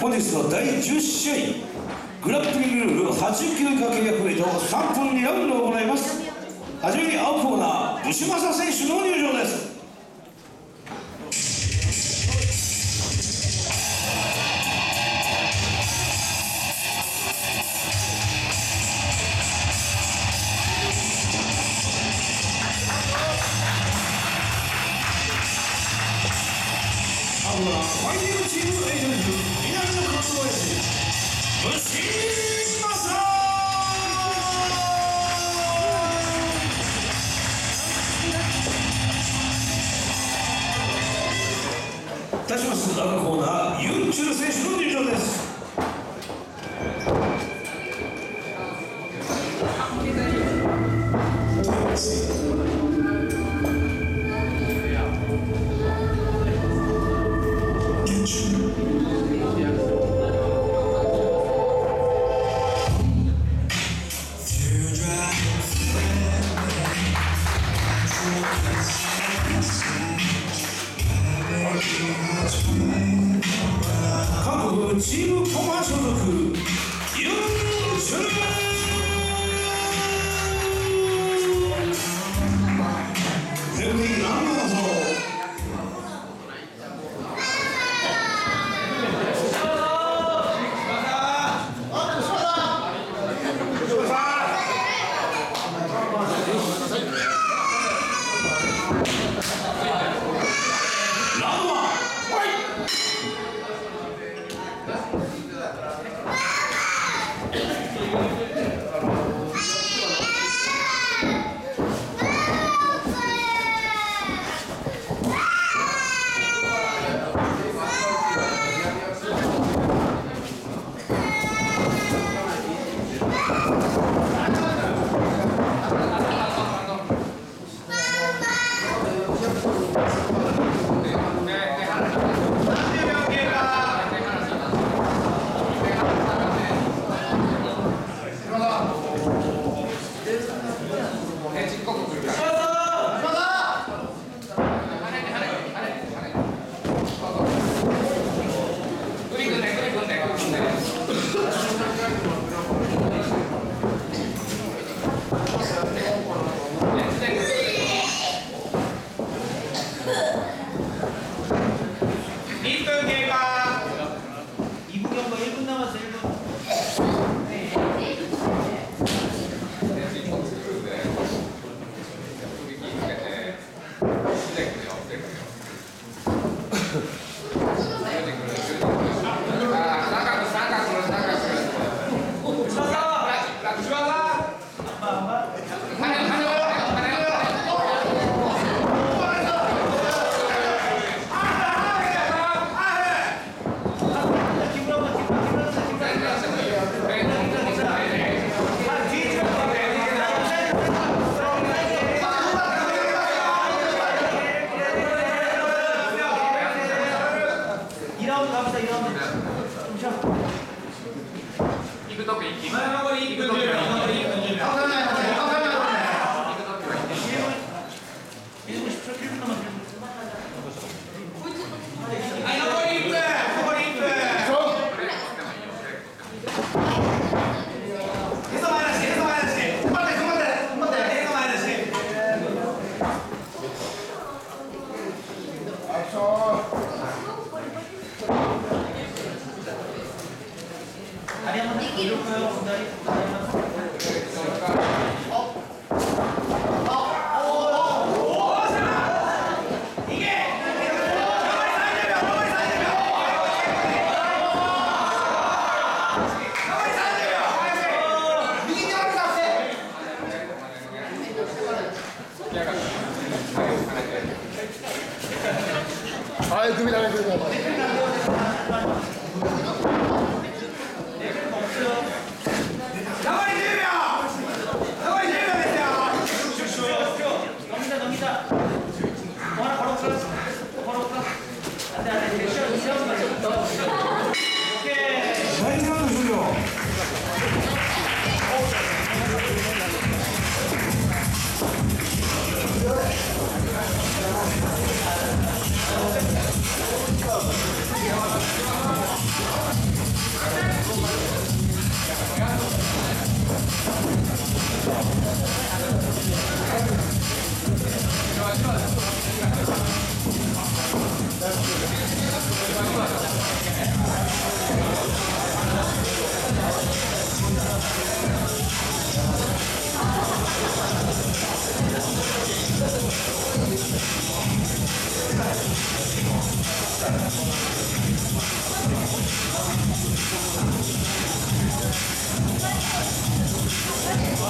本日の第10試合グラップリングルール80キロ以下契約ウェイト3分2ラウンドを行います。はじめに青コーナーブシュマサ選手の入場です。対します赤コーナーユンチュル選手の入場です。チームコマ所属1 1分特に1分10。ああいう首てください。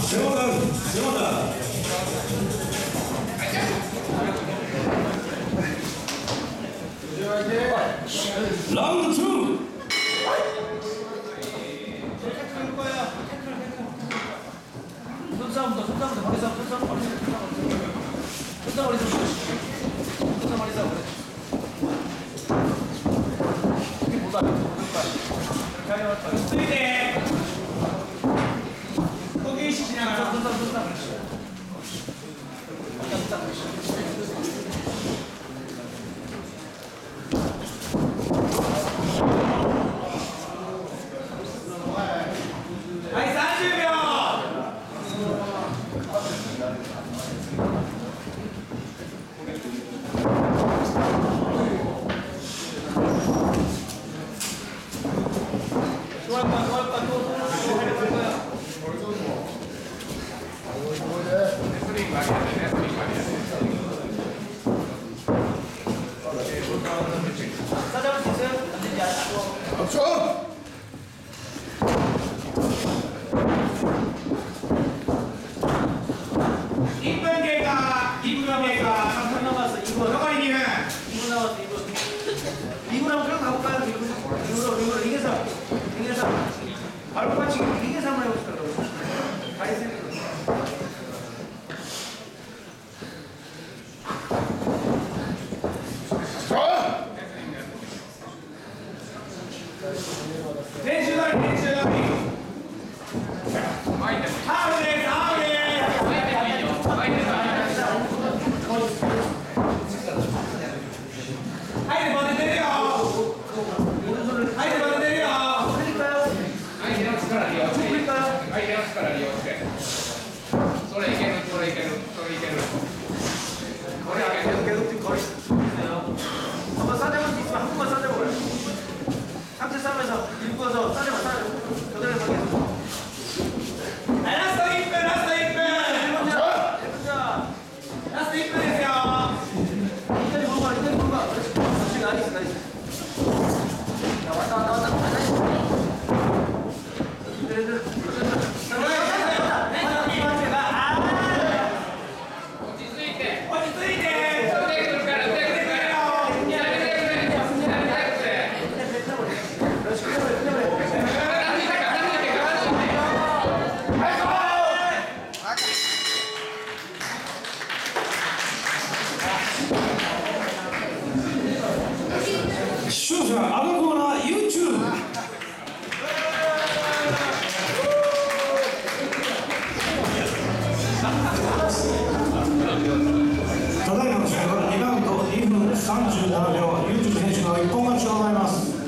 재원아, 재원아. 라운드 2. 손싸움도 손싸움도 밖에서 손싸움 37秒、ユーチュ選手の一本勝ちでございます。